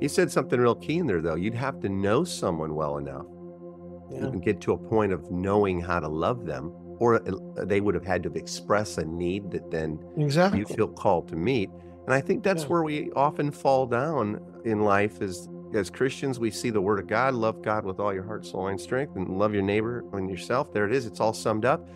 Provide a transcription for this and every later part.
You said something real key in there, though. You'd have to know someone well enough Yeah. and get to a point of knowing how to love them, or uh, they would have had to express a need that then Exactly. you feel called to meet. And I think that's Yeah. where we often fall down in life is as Christians, we see the word of God, love God with all your heart, soul, and strength, and love your neighbor and yourself. There it is. It's all summed up.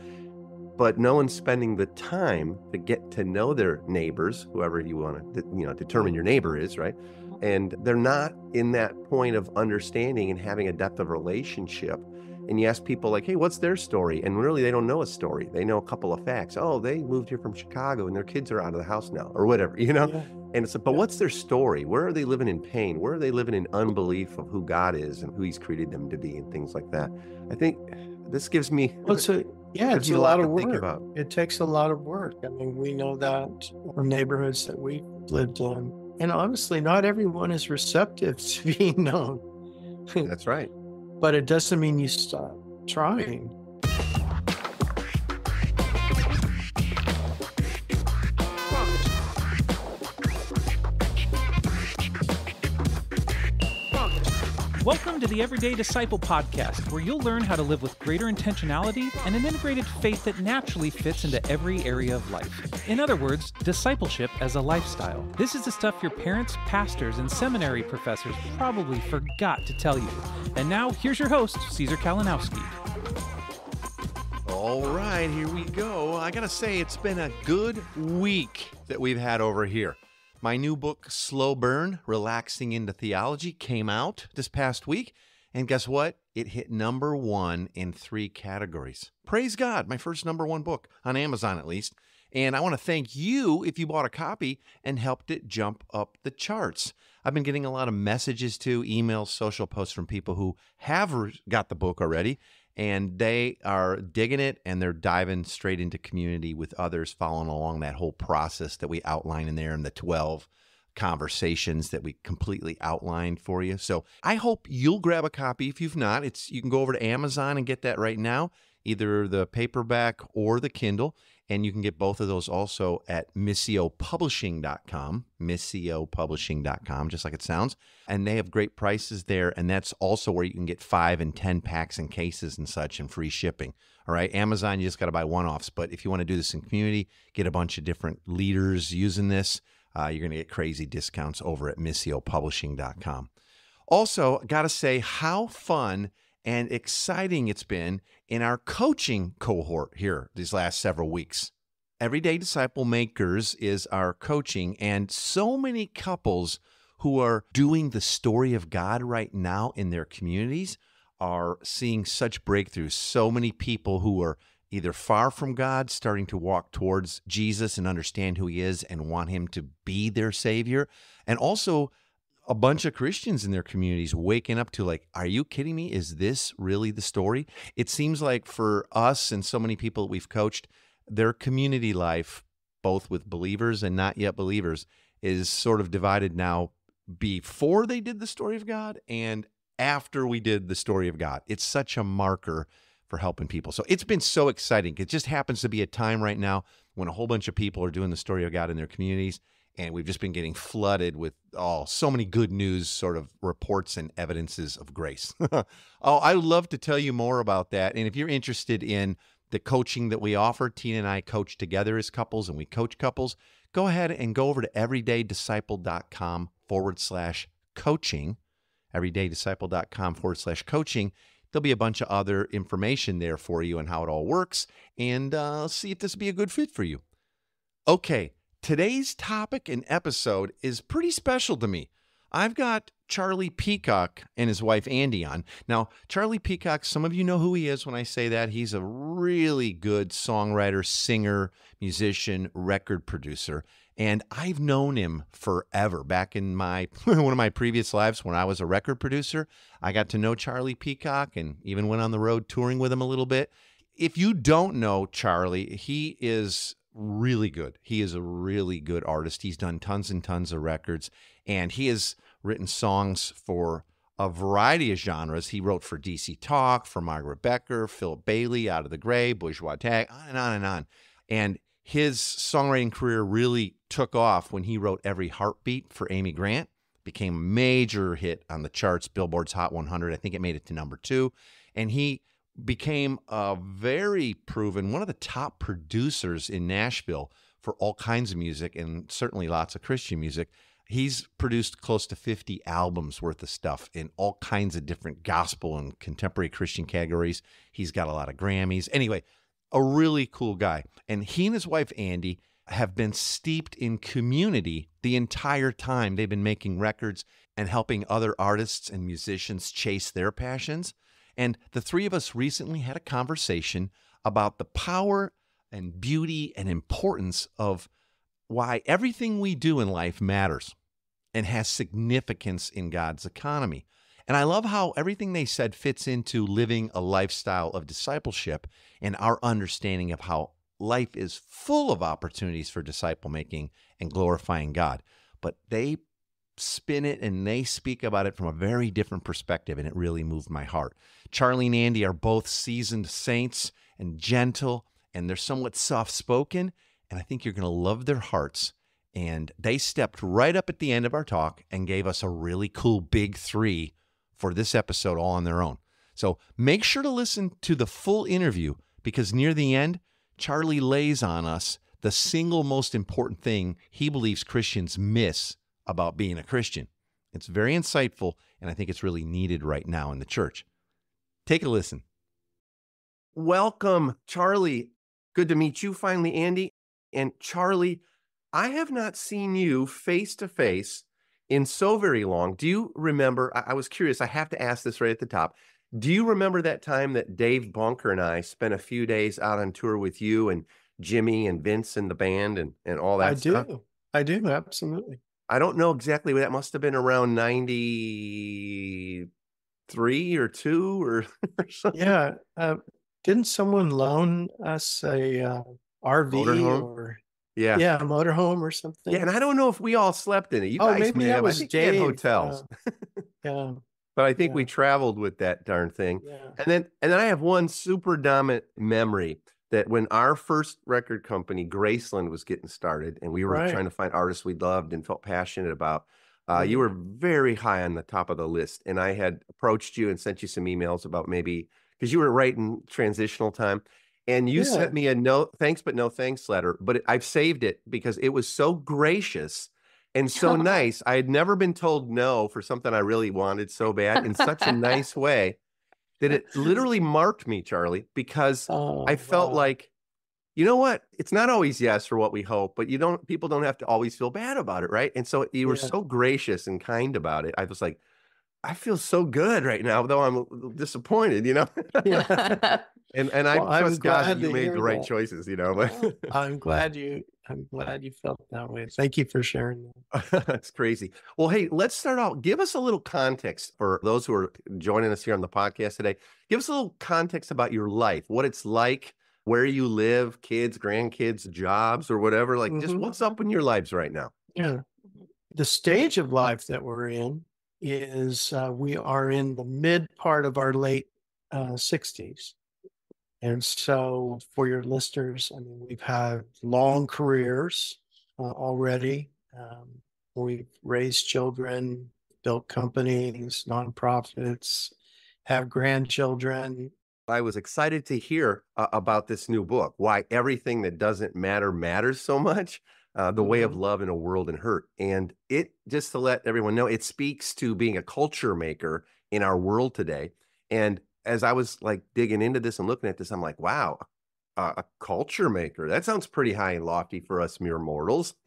But no one's spending the time to get to know their neighbors, whoever you want to, you know, determine your neighbor is, right? And they're not in that point of understanding and having a depth of relationship. And you ask people like, hey, what's their story? And really, they don't know a story. They know a couple of facts. Oh, they moved here from Chicago and their kids are out of the house now, or whatever, you know? Yeah. And it's, like but Yeah. what's their story? Where are they living in pain? Where are they living in unbelief of who God is and who He's created them to be and things like that? I think this gives me, Well, a yeah, it's me a lot of work. about. It takes a lot of work. I mean, we know that from neighborhoods that we lived in, and honestly, not everyone is receptive to being known. That's right. but it doesn't mean you stop trying. Welcome to the Everyday Disciple podcast, where you'll learn how to live with greater intentionality and an integrated faith that naturally fits into every area of life. In other words, discipleship as a lifestyle. This is the stuff your parents, pastors, and seminary professors probably forgot to tell you. And now, here's your host, Caesar Kalinowski. All right, here we go. I gotta say, it's been a good week that we've had over here. My new book, Slow Burn Relaxing into Theology, came out this past week. And guess what? It hit number one in three categories. Praise God, my first number one book, on Amazon at least. And I want to thank you if you bought a copy and helped it jump up the charts. I've been getting a lot of messages to emails, social posts from people who have got the book already and they are digging it and they're diving straight into community with others following along that whole process that we outline in there in the 12 conversations that we completely outlined for you. So I hope you'll grab a copy if you've not. It's you can go over to Amazon and get that right now, either the paperback or the Kindle. And you can get both of those also at missiopublishing.com, missiopublishing.com, just like it sounds. And they have great prices there. And that's also where you can get five and 10 packs and cases and such and free shipping. All right. Amazon, you just got to buy one offs. But if you want to do this in community, get a bunch of different leaders using this, uh, you're going to get crazy discounts over at missiopublishing.com. Also, got to say how fun and exciting it's been in our coaching cohort here these last several weeks. Everyday Disciple Makers is our coaching, and so many couples who are doing the story of God right now in their communities are seeing such breakthroughs. So many people who are either far from God, starting to walk towards Jesus and understand who He is and want Him to be their Savior, and also a bunch of Christians in their communities waking up to like, are you kidding me? Is this really the story? It seems like for us and so many people we've coached, their community life, both with believers and not yet believers, is sort of divided now before they did the story of God and after we did the story of God. It's such a marker for helping people. So it's been so exciting. It just happens to be a time right now when a whole bunch of people are doing the story of God in their communities and we've just been getting flooded with oh so many good news sort of reports and evidences of grace. Oh i love to tell you more about that and if you're interested in the coaching that we offer tina and i coach together as couples and we coach couples go ahead and go over to everydaydisciple.com forward slash coaching everydaydisciple.com forward slash coaching. There'll be a bunch of other information there for you and how it all works and uh, see if this would be a good fit for you. Okay Today's topic and episode is pretty special to me. I've got Charlie Peacock and his wife Andi on. Now, Charlie Peacock, some of you know who he is when I say that. He's a really good songwriter, singer, musician, record producer. And I've known him forever. Back in my one of my previous lives when I was a record producer, I got to know Charlie Peacock and even went on the road touring with him a little bit. If you don't know Charlie, he is really good. He is a really good artist. He's done tons and tons of records, and he has written songs for a variety of genres. He wrote for DC Talk, for Margaret Becker, Philip Bailey, Out of the Gray, Bourgeois Tagg, on and on and on. And his songwriting career really took off when he wrote Every Heartbeat for Amy Grant became a major hit on the charts, Billboard's Hot 100. I think it made it to number two. And he became a very proven, one of the top producers in Nashville for all kinds of music and certainly lots of Christian music. He's produced close to 50 albums worth of stuff in all kinds of different gospel and contemporary Christian categories. He's got a lot of Grammys. Anyway, a really cool guy. And he and his wife, Andi, have been steeped in community the entire time they've been making records and helping other artists and musicians chase their passions. And the three of us recently had a conversation about the power and beauty and importance of why everything we do in life matters and has significance in God's economy. And I love how everything they said fits into living a lifestyle of discipleship and our understanding of how life is full of opportunities for disciple making and glorifying God. But they spin it and they speak about it from a very different perspective, and it really moved my heart. Charlie and Andi are both seasoned saints and gentle, and they're somewhat soft spoken, and I think you're going to love their hearts. And they stepped right up at the end of our talk and gave us a really cool big three for this episode all on their own. So make sure to listen to the full interview because near the end, Charlie lays on us the single most important thing he believes Christians miss about being a Christian. It's very insightful, and I think it's really needed right now in the church. Take a listen. Welcome, Charlie. Good to meet you finally, Andi. And Charlie, I have not seen you face to face in so very long. Do you remember? I, I, was curious. I have to ask this right at the top. Do you remember that time that Dave Bunker and I spent a few days out on tour with you and Jimmy and Vince and the band and, and all that I stuff? do. I do. Absolutely. I don't know exactly. That must have been around 93 or two or, or something. Yeah. Uh, didn't someone loan us a uh, RV Motorhome? or Yeah. yeah, a motorhome or something? Yeah, and I don't know if we all slept in it. You oh, guys maybe may that have. I was Dave. hotels, uh, yeah. but I think we traveled with that darn thing. Yeah. And then, and then I have one super dominant memory that when our first record company, Graceland, was getting started, and we were Right. trying to find artists we loved and felt passionate about, uh, you were very high on the top of the list. And I had approached you and sent you some emails about maybe because you were right in transitional time. And you Yeah. sent me a no thanks, but no thanks letter. But it, I've saved it because it was so gracious and so nice. I had never been told no for something I really wanted so bad in such a nice way that it literally marked me, Charlie, because Oh, I felt wow. like, you know what? It's not always yes for what we hope, but you don't, people don't have to always feel bad about it. Right. And so you were Yeah. so gracious and kind about it. I was like, I feel so good right now, though I'm disappointed, you know? Yeah. and and I Well, I'm trust God that you made the right that. choices, you know, but I'm glad you. I'm glad you felt that way. Thank you for sharing that. That's crazy. Well, hey, let's start out. Give us a little context for those who are joining us here on the podcast today. Give us a little context about your life, what it's like, where you live, kids, grandkids, jobs, or whatever. Like, just Mhm. what's up in your lives right now? Yeah. The stage of life that we're in is uh, we are in the mid part of our late uh, 60s. And so, for your listeners, I mean, we've had long careers uh, already. Um, we've raised children, built companies, nonprofits, have grandchildren. I was excited to hear uh, about this new book, Why Everything That Doesn't Matter Matters So Much. Uh, the way of Mhm. love in a world in hurt. And it, just to let everyone know, it speaks to being a culture maker in our world today. And as I was like digging into this and looking at this, I'm like, wow, uh, a culture maker. That sounds pretty high and lofty for us mere mortals.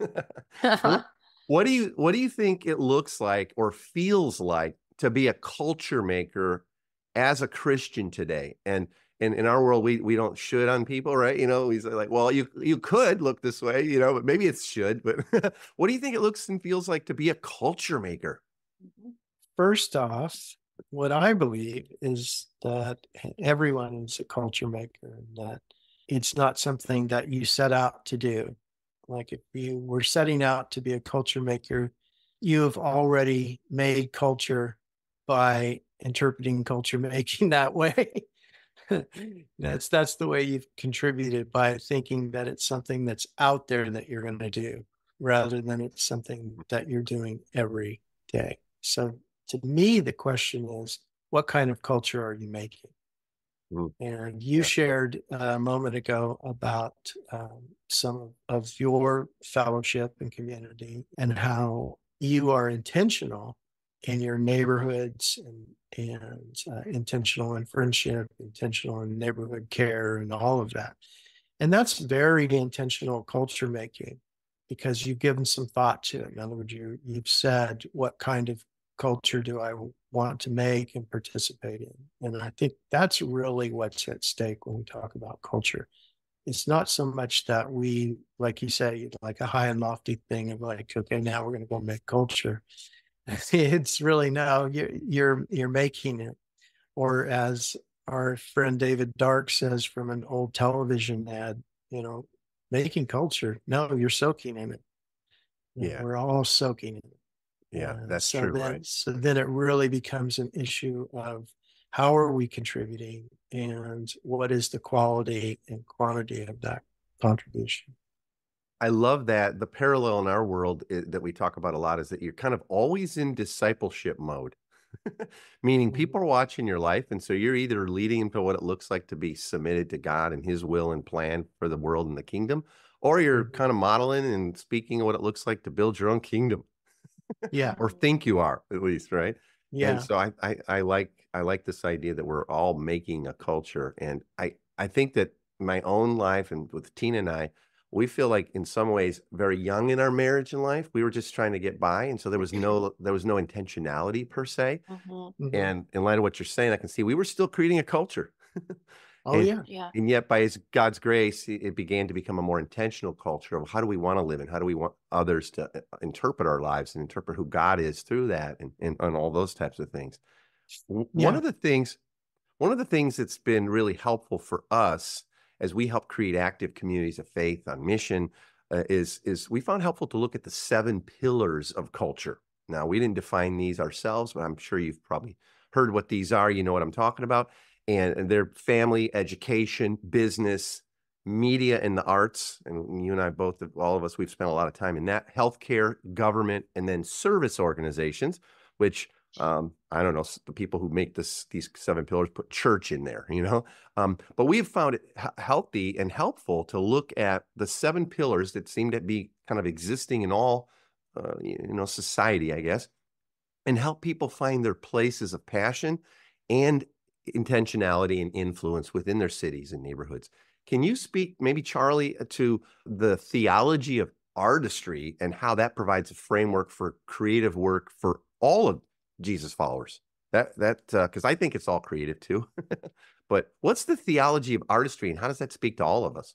what do you what do you think it looks like or feels like to be a culture maker as a Christian today? And in, in our world, we we don't should on people, right? You know, say like, well, you you could look this way, you know, but maybe it's should. But what do you think it looks and feels like to be a culture maker? Mm-hmm. First off, what I believe is that everyone is a culture maker and that it's not something that you set out to do. Like if you were setting out to be a culture maker, you have already made culture by interpreting culture making that way. that's that's the way you've contributed by thinking that it's something that's out there that you're going to do rather than it's something that you're doing every day. So to me, the question is, what kind of culture are you making? Mm. And you Yeah. shared a moment ago about um, some of your fellowship and community and how you are intentional in your neighborhoods and, and uh, intentional in friendship, intentional in neighborhood care, and all of that. And that's very intentional culture making because you've given some thought to it. In other words, you, you've said, what kind of culture do I want to make and participate in? And I think that's really what's at stake when we talk about culture. It's not so much that we, like you say, like a high and lofty thing of like, okay, now we're going to go make culture. It's really no, you're you're you're making it, or as our friend David Dark says from an old television ad, you know, making culture. No, you're soaking in it. You know, Yeah. we're all soaking in it. Yeah, And that's so true. Then, Right. So then it really becomes an issue of how are we contributing and what is the quality and quantity of that contribution. I love that the parallel in our world i- that we talk about a lot is that you're kind of always in discipleship mode, meaning Mhm. people are watching your life. And so you're either leading them to what it looks like to be submitted to God and his will and plan for the world and the kingdom, or you're Mhm. kind of modeling and speaking of what it looks like to build your own kingdom Yeah. or think you are at least, right? Yeah. And so I, I I like I like this idea that we're all making a culture. And I I think that my own life and with Tina and I, we feel like in some ways very young in our marriage and life. We were just trying to get by. And so there was no there was no intentionality per se. Mhm. Mhm. And in light of what you're saying, I can see we were still creating a culture. oh, and- yeah. Yeah. And yet, by his, God's grace, it it began to become a more intentional culture of how do we want to live and how do we want others to uh, interpret our lives and interpret who God is through that and, and, and all those types of things. W- One of the things, one of the things that's been really helpful for us as we help create active communities of faith on mission uh, is is we found helpful to look at the seven pillars of culture. Now, we didn't define these ourselves, but I'm sure you've probably heard what these are. You know what I'm talking about and, and they're family, education, business, media, and the arts. And you and I both, all of us, we've spent a lot of time in that. Healthcare, government, and then service organizations, which um, I don't know, the people who make this these seven pillars put church in there, you know. Um, but we've found it healthy and helpful to look at the seven pillars that seem to be kind of existing in all, uh, you know, society, I guess, and help people find their places of passion and intentionality and influence within their cities and neighborhoods. Can you speak, maybe Charlie, uh, to the theology of artistry and how that provides a framework for creative work for all of Jesus followers? That that because I think it's all creative too. but what's the theology of artistry and how does that speak to all of us?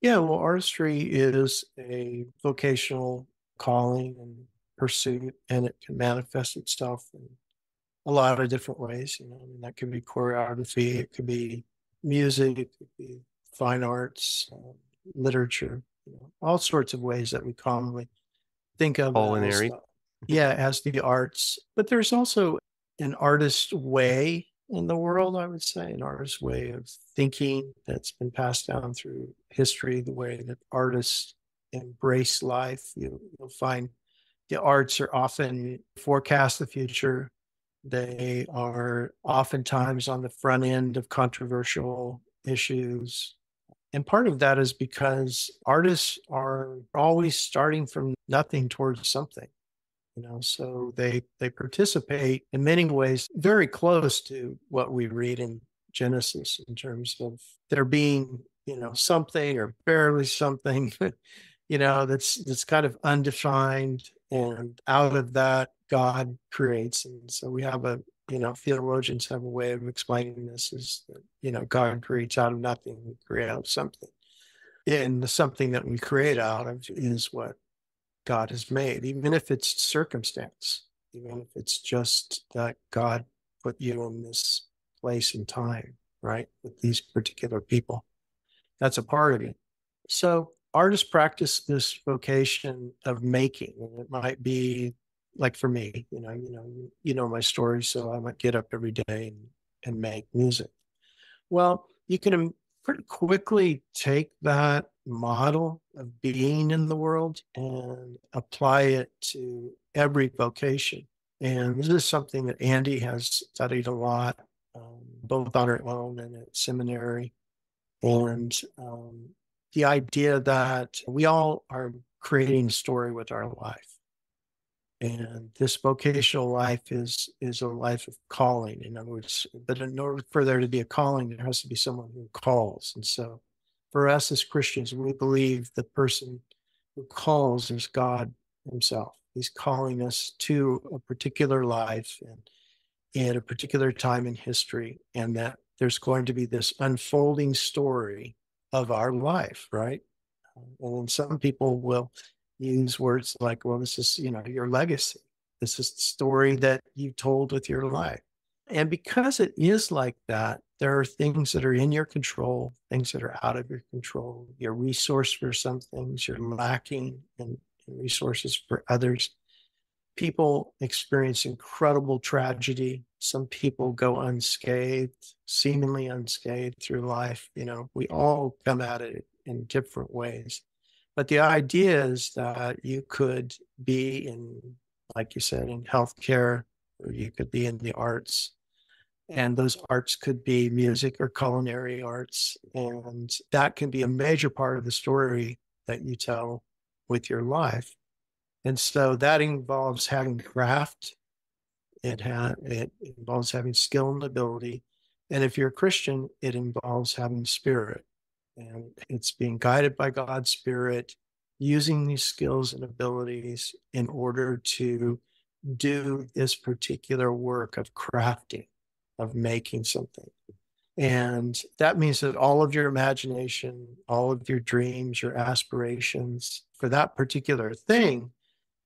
Yeah, well, artistry is a vocational calling and pursuit, and it can manifest itself in a lot of different ways. You know, I mean, that could be choreography, it could be music, it could be fine arts, uh, literature, you know, all sorts of ways that we commonly think of Culinary. Yeah, as the arts. But there's also an artist way in the world, I would say, an artist way of thinking that's been passed down through history, the way that artists embrace life. You, you'll find the arts are often forecast the future. They are oftentimes on the front end of controversial issues. And part of that is because artists are always starting from nothing towards something you know so they they participate in many ways very close to what we read in genesis in terms of there being you know something or barely something you know that's that's kind of undefined and out of that god creates. And so we have a you know theologians have a way of explaining this is that you know god creates out of nothing we create out of something. And the something that we create out of is what God has made, even if it's circumstance, even if it's just that God put you in this place and time, right, with these particular people. That's a part of it. So artists practice this vocation of making, it might be like for me, you know, you know, you, know my story, so I might get up every day and, and make music. Well, you can pretty quickly take that model of being in the world and apply it to every vocation. And this is something that Andi has studied a lot, um, both on her own and at seminary. And um, the idea that we all are creating a story with our life. And this vocational life is is a life of calling. In other words, but in order for there to be a calling, there has to be someone who calls. And so for us as Christians, we believe the person who calls is God Himself. He's calling us to a particular life and at a particular time in history, and that there's going to be this unfolding story of our life, right? And some people will use words like, well, this is, you know, your legacy. This is the story that you told with your life. And because it is like that, there are things that are in your control, things that are out of your control. You're resourced for some things, you're lacking in, in resources for others. People experience incredible tragedy. Some people go unscathed, seemingly unscathed through life. You know, we all come at it in different ways. But the idea is that you could be in, like you said, in healthcare, or you could be in the arts, and those arts could be music or culinary arts and that can be a major part of the story that you tell with your life. And so that involves having craft. It ha- it involves having skill and ability. And if you're a christian it involves having spirit and it's being guided by god's spirit using these skills and abilities in order to do this particular work of crafting of making something. And that means that all of your imagination, all of your dreams, your aspirations for that particular thing,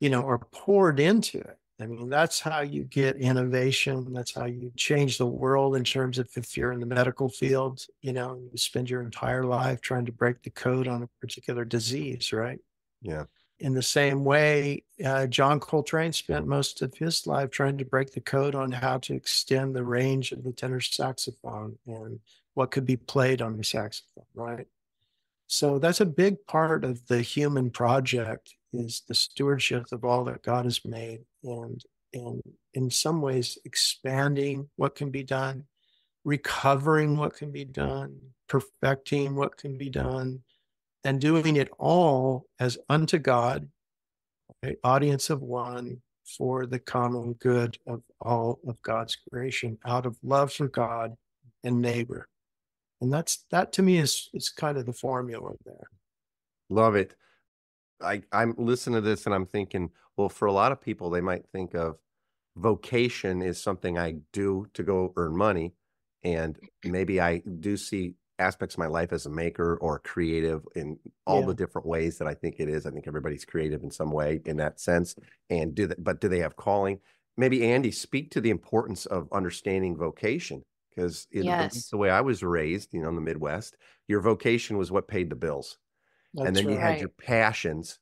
you know, are poured into it. I mean, that's how you get innovation. That's how you change the world in terms of if you're in the medical field, you know, you spend your entire life trying to break the code on a particular disease, right? Yeah in the same way, uh, John Coltrane spent most of his life trying to break the code on how to extend the range of the tenor saxophone and what could be played on the saxophone, right? So that's a big part of the human project is the stewardship of all that God has made and and in some ways expanding what can be done, recovering what can be done, perfecting what can be done, and doing it all as unto God, an audience of one for the common good of all of God's creation out of love for God and neighbor. And that's that to me is is kind of the formula there. Love it. I, I'm listening to this and I'm thinking, well, for a lot of people, they might think of vocation is something I do to go earn money. And maybe I do see aspects of my life as a maker or creative in all yeah. the different ways that I think it is. I think everybody's creative in some way in that sense. And do that, but do they have calling? Maybe Andi, speak to the importance of understanding vocation because yes. the way I was raised, you know, in the Midwest, your vocation was what paid the bills. That's and then right. you had your passions.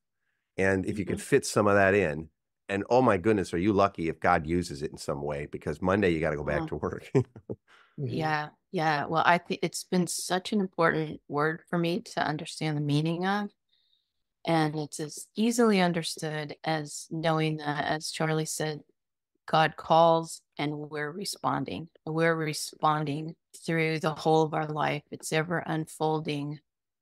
And if mm-hmm. you could fit some of that in, and oh my goodness, are you lucky if God uses it in some way? Because Monday you got to go back to work. Mm-hmm. Yeah, yeah. Well, I think it's been such an important word for me to understand the meaning of. And it's as easily understood as knowing that, as Charlie said, God calls and we're responding. We're responding through the whole of our life. It's ever unfolding.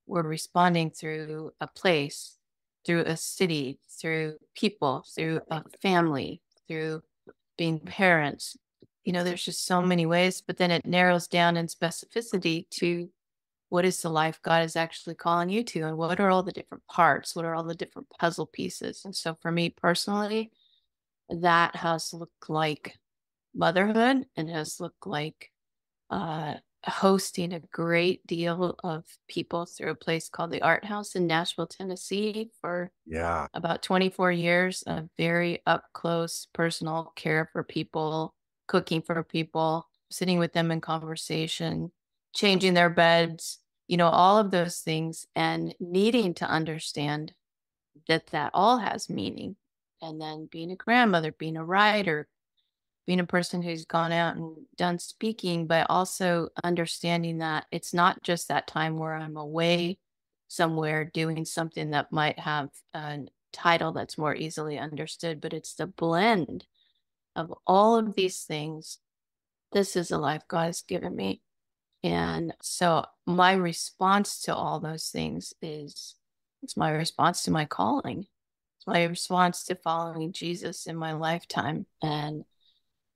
We're responding through a place, through a city, through people, through a family, through being parents, you know, there's just so many ways, but then it narrows down in specificity to what is the life God is actually calling you to, and what are all the different parts? What are all the different puzzle pieces? And so for me personally, that has looked like motherhood and has looked like uh, hosting a great deal of people through a place called the Art House in Nashville, Tennessee for yeah about 24 years of very up close personal care for people cooking for people, sitting with them in conversation, changing their beds, you know, all of those things, and needing to understand that that all has meaning. And then being a grandmother, being a writer, being a person who's gone out and done speaking, but also understanding that it's not just that time where I'm away somewhere doing something that might have a title that's more easily understood, but it's the blend of all of these things. This is the life God has given me. And so my response to all those things is it's my response to my calling. It's my response to following Jesus in my lifetime. And,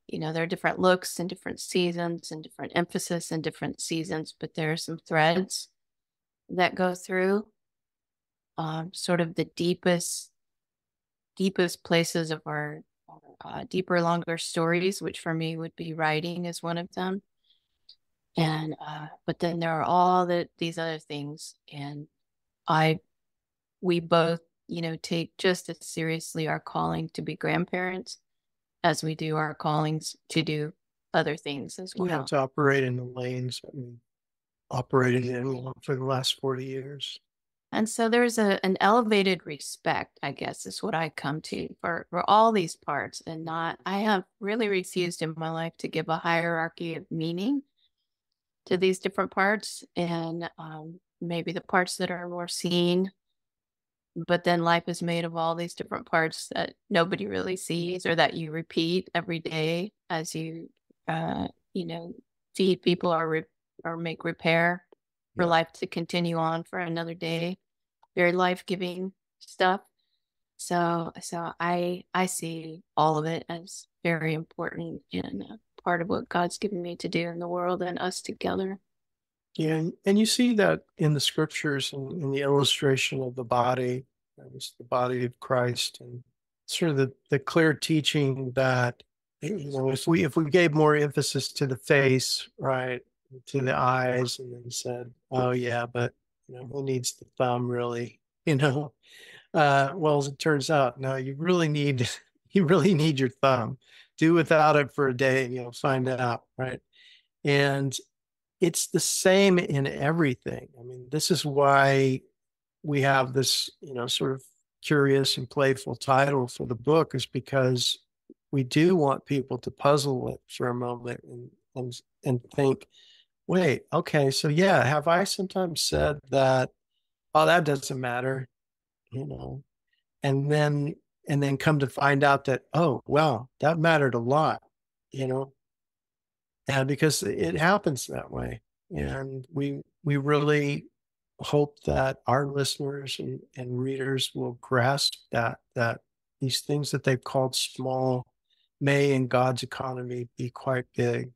you know, there are different looks and different seasons and different emphasis in different seasons, but there are some threads that go through um, sort of the deepest, deepest places of our uh, deeper, longer stories, which for me would be writing is one of them and uh but then there are all the these other things and i we both you know take just as seriously our calling to be grandparents as we do our callings to do other things as well We have to operate in the lanes that we operated in for the last 40 years. And so there's a an elevated respect i guess is what i come to for for all these parts and not i have really refused in my life to give a hierarchy of meaning to these different parts and um, maybe the parts that are more seen but then life is made of all these different parts that nobody really sees or that you repeat every day as you uh you know feed people or re- or make repair for life to continue on for another day very life-giving stuff. So so i i see all of it as very important and part of what god's given me to do in the world and us together. Yeah, and, and you see that in the scriptures and in the illustration of the body, it's the body of Christ, and sort of the, the clear teaching that you know if we if we gave more emphasis to the face, right, to the eyes, and then said, oh yeah, but you know who needs the thumb really, you know, uh, well as it turns out, no, you really need you really need your thumb. Do without it for a day, and you'll find out, right? And it's the same in everything. I mean, this is why we have this, you know, sort of curious and playful title for the book, is because we do want people to puzzle it for a moment and and and think, wait, okay, so yeah, have I sometimes said that, oh, that doesn't matter, you know, and then and then come to find out that, oh, well, that mattered a lot, you know, and because it happens that way and we we really hope that our listeners and, and readers will grasp that that these things that they've called small may in god's economy be quite big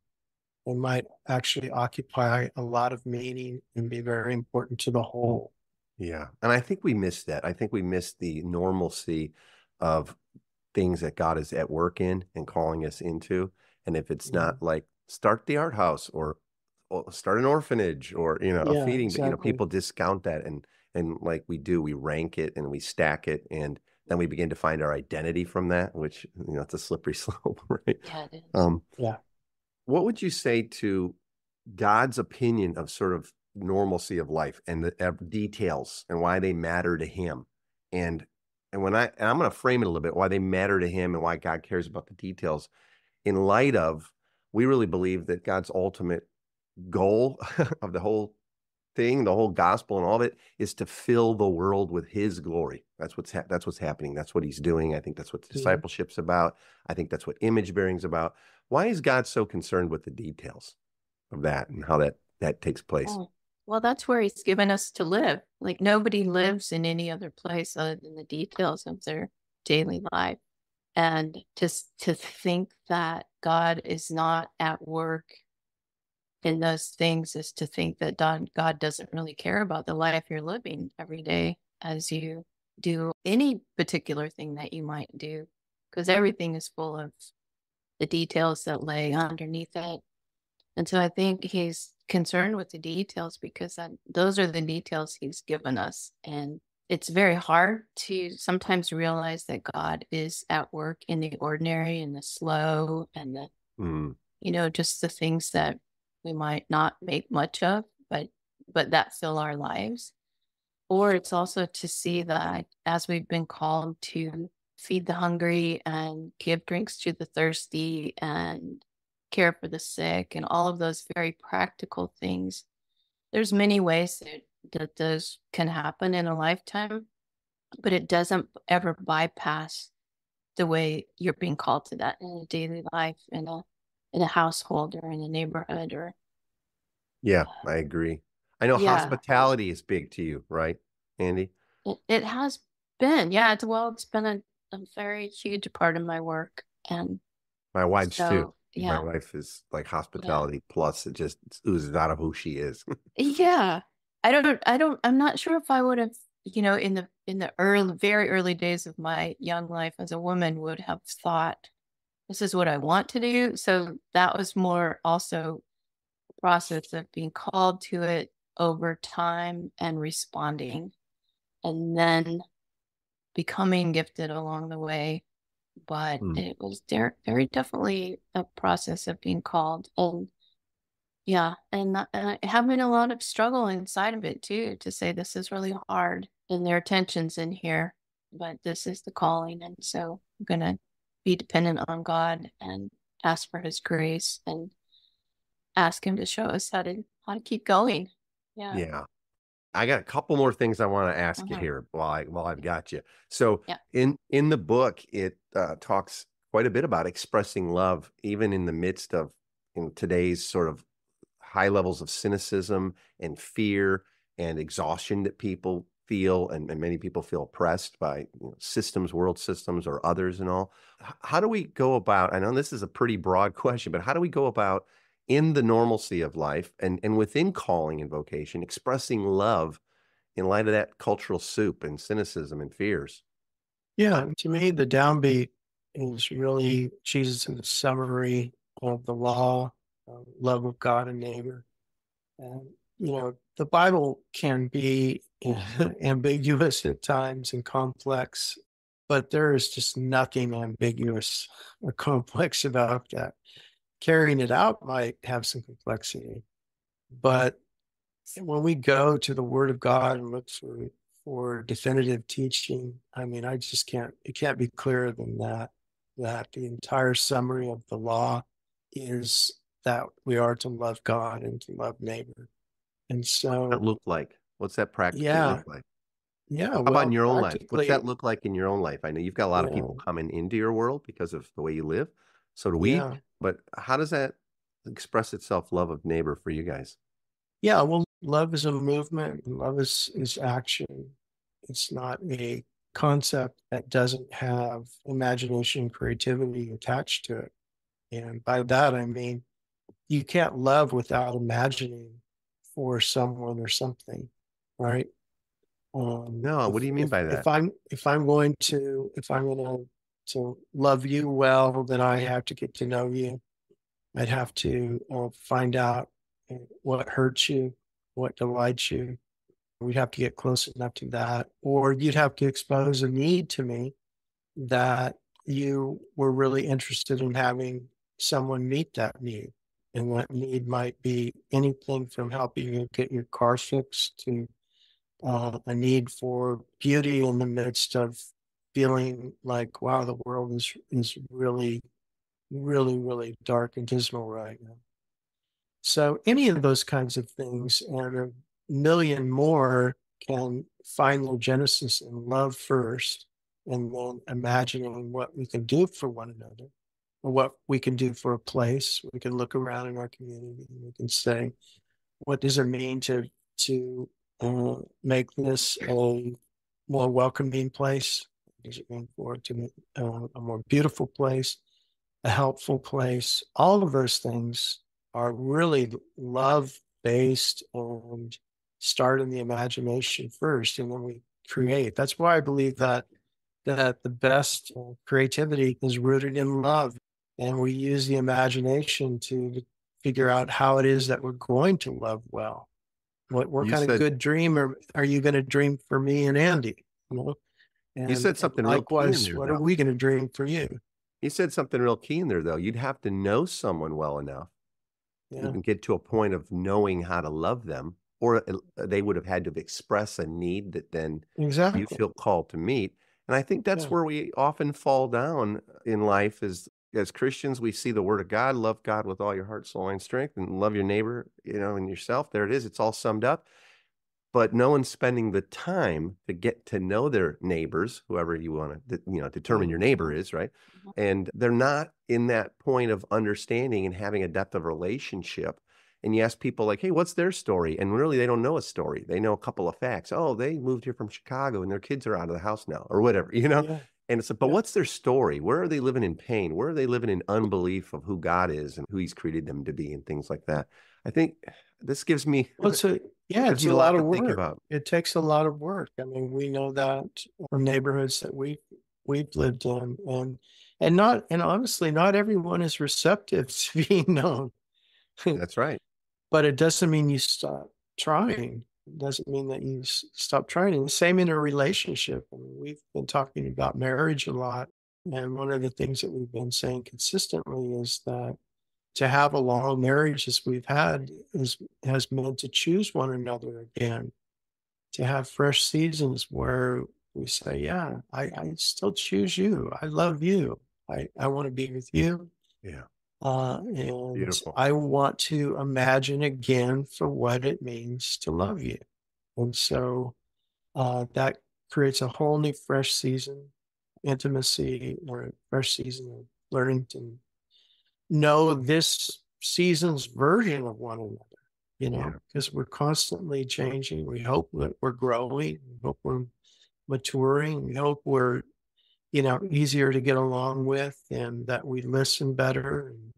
and might actually occupy a lot of meaning and be very important to the whole Yeah. And I think we missed that. I think we missed the normalcy of things that God is at work in and calling us into. And if it's not like start the art house or, or start an orphanage or, you know, a Yeah, feeding, but, you know, people discount that and, and like we do, we rank it and we stack it. And then we begin to find our identity from that, which, you know, it's a slippery slope, right? yeah it is. Um, Yeah. What would you say to God's opinion of sort of normalcy of life and the details and why they matter to Him? And and when I and I'm going to frame it a little bit, why they matter to Him and why God cares about the details, in light of we really believe that God's ultimate goal of the whole thing, the whole gospel and all of it, is to fill the world with His glory. That's what's hap that's what's happening. That's what He's doing. I think that's what discipleship's about. I think that's what image bearing's about. Why is God so concerned with the details of that and how that that takes place? Oh, well, that's where he's given us to live. Like nobody lives in any other place other than the details of their daily life. And just to think that God is not at work in those things is to think that God, God doesn't really care about the life you're living every day as you do any particular thing that you might do, because everything is full of the details that lay underneath it. And so I think he's concerned with the details because that, those are the details he's given us. And it's very hard to sometimes realize that God is at work in the ordinary and the slow and the, Mm, you know, just the things that we might not make much of, but but that fill our lives. Or it's also to see that as we've been called to feed the hungry and give drinks to the thirsty and care for the sick and all of those very practical things there's many ways that that those can happen in a lifetime, but it doesn't ever bypass the way you're being called to that in a daily life, in a in a household or in a neighborhood or Yeah, uh, I agree. I know Yeah. hospitality is big to you, right, Andi? It, it has been, yeah. It's well, it's been a, a very huge part of my work, and My wife's too. so My wife is like hospitality plus it just oozes out of who she is. yeah. I don't, I don't, I'm not sure if I would have, you know, in the in the early, very early days of my young life as a woman, would have thought this is what I want to do. So that was more also process of being called to it over time and responding, and then becoming gifted along the way. But Hmm. it was there very definitely a process of being called. And yeah, and, and having a lot of struggle inside of it too, to say this is really hard and there are tensions in here, but this is the calling. And so I'm going to be dependent on God and ask for his grace and ask him to show us how to, how to keep going. Yeah. Yeah. I got a couple more things I want to ask you Mhm. here while I while I've got you. So Yeah. in in the book, it uh, talks quite a bit about expressing love, even in the midst of in today's sort of high levels of cynicism and fear and exhaustion that people feel, and, and many people feel oppressed by you know, systems, world systems, or others, and all. How do we go about? I know this is a pretty broad question, but how do we go about in the normalcy of life and and within calling and vocation expressing love in light of that cultural soup and cynicism and fears Yeah, to me, the downbeat is really Jesus' in the summary of the law, uh, love of God and neighbor. And, you know, the Bible can be ambiguous at times and complex, but there is just nothing ambiguous or complex about that. Carrying it out might have some complexity, but when we go to the Word of God and look for for definitive teaching, I mean, I just can't. It can't be clearer than that. That the entire summary of the law is that we are to love God and to love neighbor, and what's so that look like what's that practice yeah, look like yeah. how about in your own life what's that look like in your own life i know you've got a lot of people coming into your world because of the way you live so do we yeah, but how does that express itself love of neighbor for you guys yeah. Well, love is a movement. Love is is action. It's not a concept that doesn't have imagination creativity attached to it. And by that, I mean, you can't love without imagining for someone or something, right? Um, no what do you mean if, by that? if I'm, if I'm going to, if I'm going to, to love you well, then I have to get to know you. I'd have to uh, find out uh, what hurts you, what delights you. We'd have to get close enough to that, or you'd have to expose a need to me that you were really interested in having someone meet that need. And that need might be anything from helping you get your car fixed to uh, a need for beauty in the midst of feeling like, wow, the world is is really, really, really dark and dismal right now. So any of those kinds of things and a million more can find their genesis in love first, and then imagining what we can do for one another, what we can do for a place. We can look around in our community and we can say, what does it mean to to uh, make this a more welcoming place? Does it mean for to uh, a more beautiful place, a helpful place? All of those things are really love based and start in the imagination first, and then we create. That's why I believe that that the best uh, creativity is rooted in love, and we use the imagination to figure out how it is that we're going to love well. What what you kind of good dream are, are you going to dream for me and Andi? You know, you and, said and something real key in likewise, there what are though we going to dream for you? you said something real key in there though you'd have to know someone well enough Yeah, get to a point of knowing how to love them or uh, they would have had to express a need that then exactly. you feel called to meet and i think that's Yeah, where we often fall down in life is as christians we see the word of god love god with all your heart soul and strength and love your neighbor you know and yourself there it is it's all summed up but no one's spending the time to get to know their neighbors, whoever you want to, you know, determine your neighbor is, right? Mhm. And they're not in that point of understanding and having a depth of relationship. And you ask people like, "Hey, what's their story?" And really, they don't know a story. They know a couple of facts. Oh, they moved here from Chicago, and their kids are out of the house now, or whatever, you know. Yeah. And it's like, but what's their story? Where are they living in pain? Where are they living in unbelief of who God is and who He's created them to be, and things like that. I think this gives me Well, a yeah, it's a lot of work. about. It takes a lot of work. I mean, we know that from neighborhoods that we we've lived in, and and not and honestly, not everyone is receptive to being known. That's right. but it doesn't mean you stop trying. Doesn't mean that you stop trying. The same in a relationship. I mean, we've been talking about marriage a lot. And one of the things that we've been saying consistently is that to have a long marriage as we've had is has meant to choose one another again, to have fresh seasons where we say, Yeah, I, I still choose you. I love you. I, I want to be with you. Yeah. Uh, and Beautiful. I want to imagine again for what it means to love you. And so uh, that creates a whole new fresh season, intimacy, or a fresh season of learning to know this season's version of one another, you know, Yeah. because we're constantly changing. We hope that we're growing, we hope we're maturing, we hope we're you know, easier to get along with and that we listen better and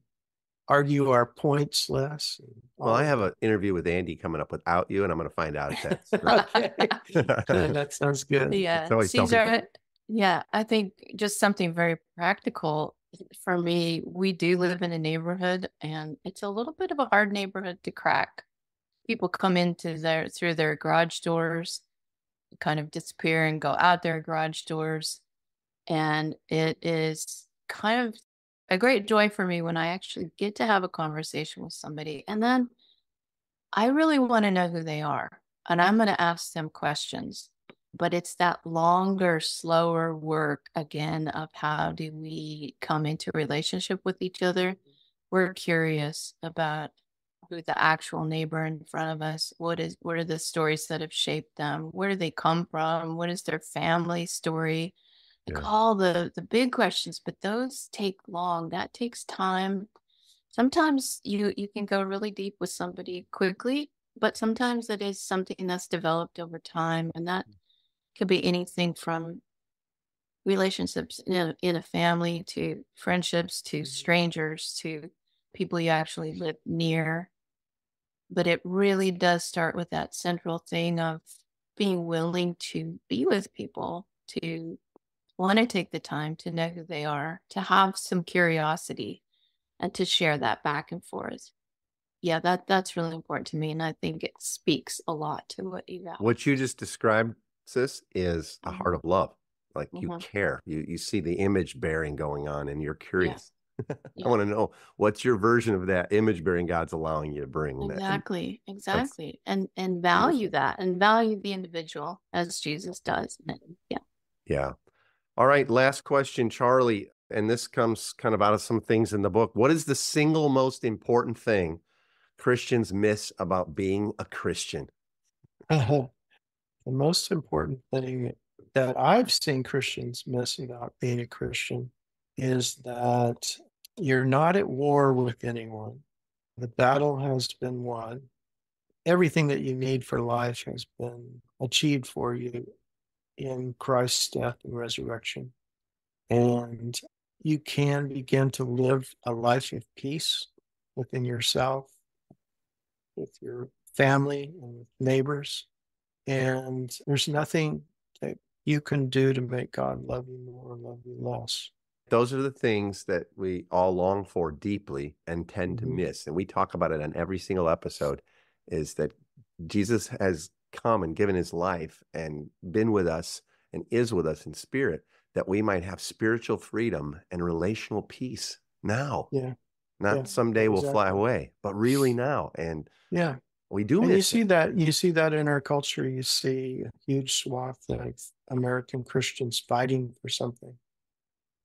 argue our points less. Well, I have an interview with Andi coming up without you, and I'm going to find out if that's that. Okay. that sounds good. Yeah, always tell people- Caesar. Yeah, I think just something very practical for me. We do live in a neighborhood, and it's a little bit of a hard neighborhood to crack. People come into their through their garage doors, kind of disappear and go out their garage doors, and it is kind of a great joy for me when I actually get to have a conversation with somebody, and then I really want to know who they are, and I'm going to ask them questions but it's that longer, slower work again of how do we come into relationship with each other. We're curious about who the actual neighbor in front of us, what is what are the stories that have shaped them, where do they come from, what is their family story, Yeah. all the the big questions, but those take long. That takes time. Sometimes you you can go really deep with somebody quickly, but sometimes it is something that's developed over time and that mm. could be anything from relationships in a, in a family to friendships to mm-hmm. strangers to people you actually live near but it really does start with that central thing of being willing to be with people to want to take the time to know who they are to have some curiosity and to share that back and forth yeah that that's really important to me and i think it speaks a lot to what you got what you just described, sis, is a heart Mhm. of love. Like you Mhm. care. You you see the image bearing going on, and you're curious. Yeah. I want to know what's your version of that image bearing God's allowing you to bring. that- Exactly, exactly. And and value that and value the individual as Jesus does. And yeah. Yeah. All right. Last question, Charlie. And this comes kind of out of some things in the book. What is the single most important thing Christians miss about being a Christian? the most important thing that I've seen Christians miss about being a Christian is that you're not at war with anyone. The battle has been won. Everything that you need for life has been achieved for you in Christ's death and resurrection. And you can begin to live a life of peace within yourself, with your family, and with neighbors. And there's nothing that you can do to make God love you more or love you less. Those are the things that we all long for deeply and tend to Mhm. miss. And we talk about it on every single episode is that Jesus has come and given his life and been with us and is with us in spirit that we might have spiritual freedom and relational peace now. Yeah. Not Yeah, someday we'll fly away, but really now. And Yeah. we do And you see it. that you see that in our culture. You see a huge swath of American Christians fighting for something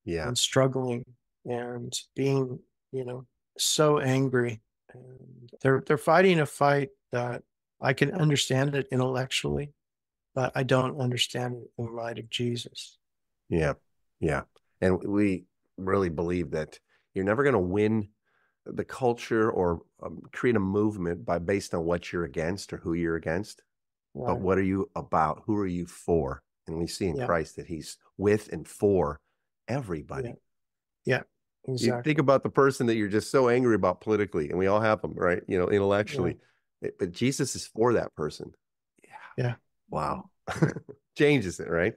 Yeah. and struggling and being, you know, so angry. And they're they're fighting a fight that I can understand it intellectually, but I don't understand it in light of Jesus. Yeah. Yeah. And we really believe that you're never going to win the culture or um, create a movement by based on what you're against or who you're against, but what are you about? Who are you for? And we see in Yeah. Christ that he's with and for everybody. Yeah. You Exactly. think about the person that you're just so angry about politically, and we all have them, right? You know, intellectually. It- But Jesus is for that person. Yeah. Yeah. Wow. Changes it, right?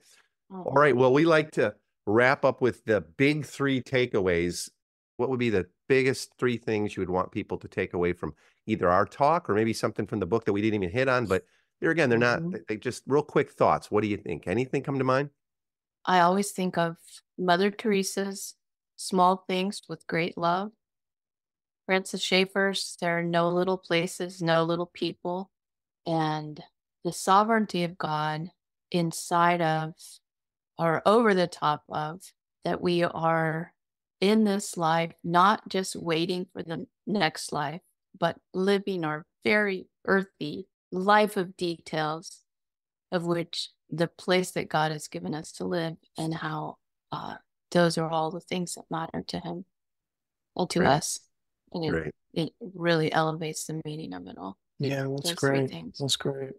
Oh, All right. Well, we like to wrap up with the big three takeaways. What would be the biggest three things you would want people to take away from either our talk or maybe something from the book that we didn't even hit on? But here again, they're not, Mhm. they- they just real quick thoughts. What do you think? Anything come to mind? I always think of Mother Teresa's small things with great love. Francis Schaeffer's there are no little places, no little people, and the sovereignty of God inside of or over the top of that we are in this life, not just waiting for the next life, but living our very earthy life of details of which the place that God has given us to live and how uh, those are all the things that matter to Him and to Great. us. And it, Great. it really elevates the meaning of it all. Yeah, that's Those great. That's great.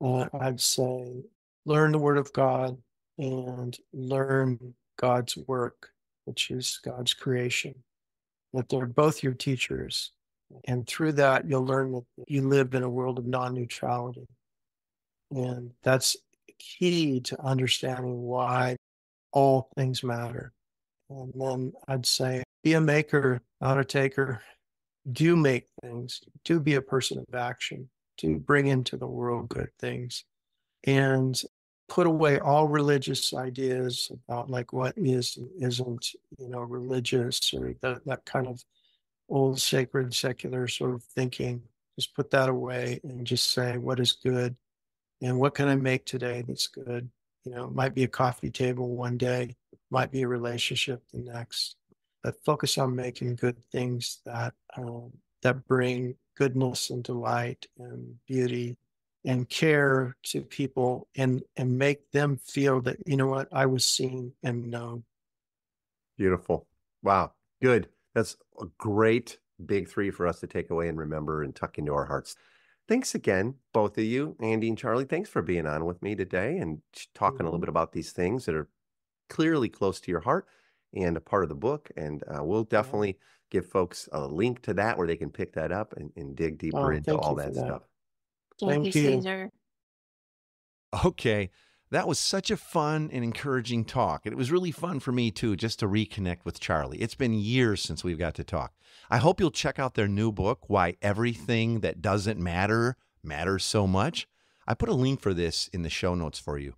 Uh, I'd say learn the Word of God and learn God's work, which is God's creation. That they're both your teachers. And through that, you'll learn that you live in a world of non neutrality. And that's key to understanding why all things matter. And then I'd say be a maker, not a taker. Do make things, do be a person of action, Do bring into the world good things. And put away all religious ideas about like what is and isn't, you know, religious or that, that kind of old sacred secular sort of thinking. Just put that away and just say what is good and what can I make today that's good. You know, it might be a coffee table one day, might be a relationship the next. But focus on making good things that um, that bring goodness and delight and beauty and care to people and and make them feel that you know what I was seen and known. Beautiful. Wow. Good. That's a great big three for us to take away and remember and tuck into our hearts. Thanks again, both of you, Andi and Charlie. Thanks for being on with me today and talking a little Mhm. bit about these things that are clearly close to your heart and a part of the book. And uh, we'll definitely give folks a link to that where they can pick that up and, and dig deeper Oh, into all that that. stuff. Thank, Thank you, you. Caesar. Okay. That was such a fun and encouraging talk. And it was really fun for me, too, just to reconnect with Charlie. It's been years since we've got to talk. I hope you'll check out their new book, Why Everything That Doesn't Matter Matters So Much. I put a link for this in the show notes for you.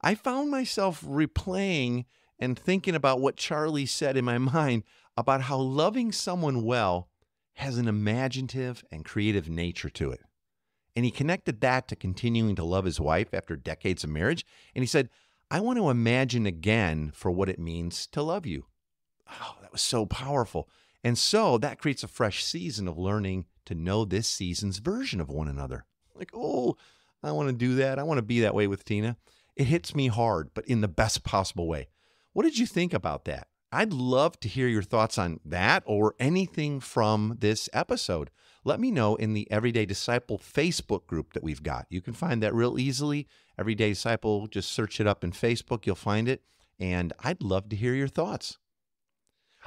I found myself replaying and thinking about what Charlie said in my mind about how loving someone well has an imaginative and creative nature to it. And he connected that to continuing to love his wife after decades of marriage. And he said, I want to imagine again for what it means to love you. Oh, that was so powerful. And so that creates a fresh season of learning to know this season's version of one another. Like, oh, I want to do that. I want to be that way with Tina. It hits me hard, but in the best possible way. What did you think about that? I'd love to hear your thoughts on that or anything from this episode. Let me know in the Everyday Disciple Facebook group that we've got. You can find that real easily. Everyday Disciple, just search it up in Facebook, you'll find it. And I'd love to hear your thoughts.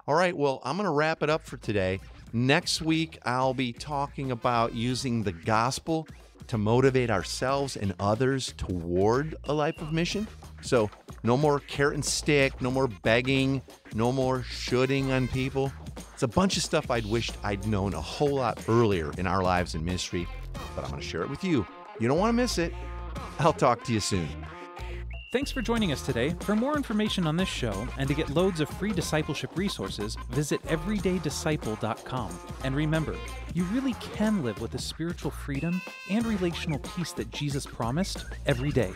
All right, well, I'm going to wrap it up for today. Next week, I'll be talking about using the gospel to motivate ourselves and others toward a life of mission. So, no more carrot and stick, no more begging, no more shooting on people. It's a bunch of stuff I'd wished I'd known a whole lot earlier in our lives in ministry, but I'm going to share it with you. You don't want to miss it. I'll talk to you soon. Thanks for joining us today. For more information on this show and to get loads of free discipleship resources, visit everydaydisciple.com. And remember, you really can live with the spiritual freedom and relational peace that Jesus promised every day.